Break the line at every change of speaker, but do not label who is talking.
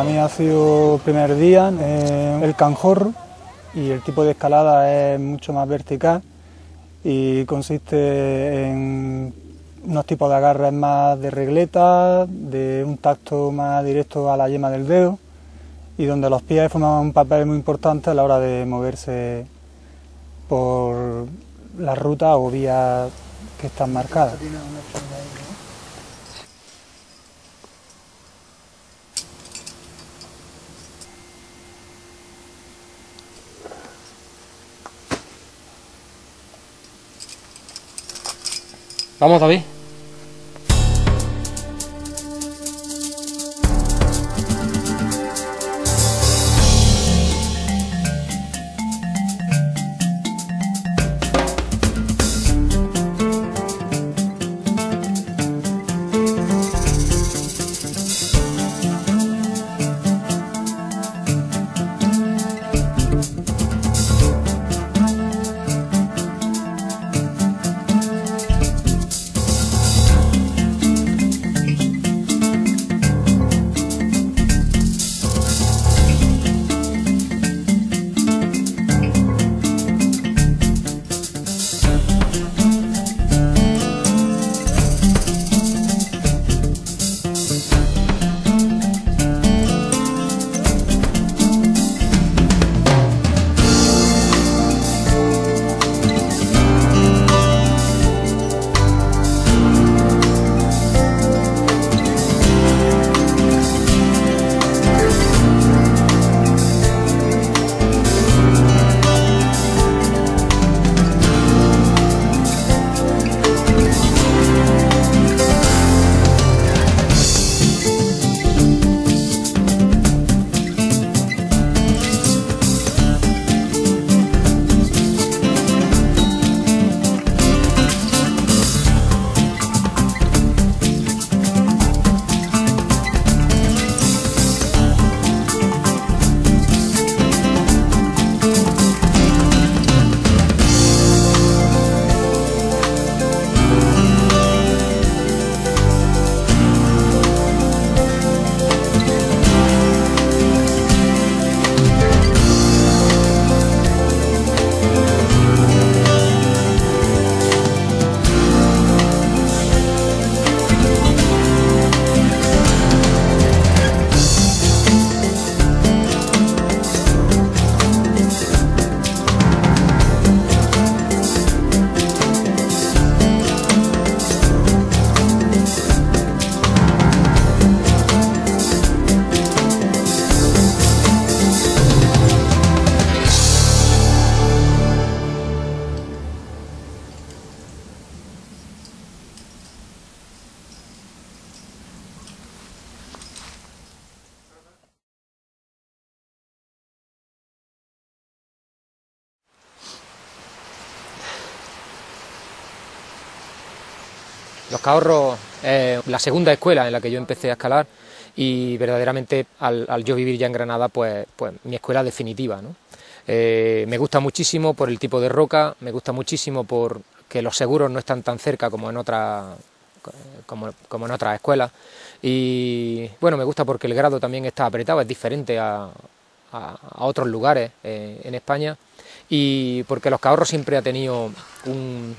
ha sido primer día, eh, el canjorro, y el tipo de escalada es mucho más vertical y consiste en unos tipos de agarres más de regleta, de un tacto más directo a la yema del dedo y donde los pies forman un papel muy importante a la hora de moverse por la ruta o vías que están marcadas.
Vamos, David. Los Cahorros es la segunda escuela en la que yo empecé a escalar y verdaderamente al, yo vivir ya en Granada, pues, pues mi escuela definitiva. ¿no? Eh, me gusta muchísimo por el tipo de roca, me gusta muchísimo por que los seguros no están tan cerca como en otras como, en otras escuelas y bueno me gusta porque el grado también está apretado es diferente a, otros lugares eh, en España y porque los Cahorros siempre ha tenido un,